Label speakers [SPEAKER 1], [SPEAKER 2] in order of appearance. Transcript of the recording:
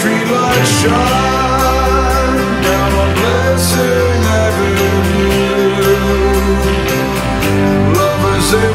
[SPEAKER 1] Streetlights shine down on Blessing Avenue. Lovers they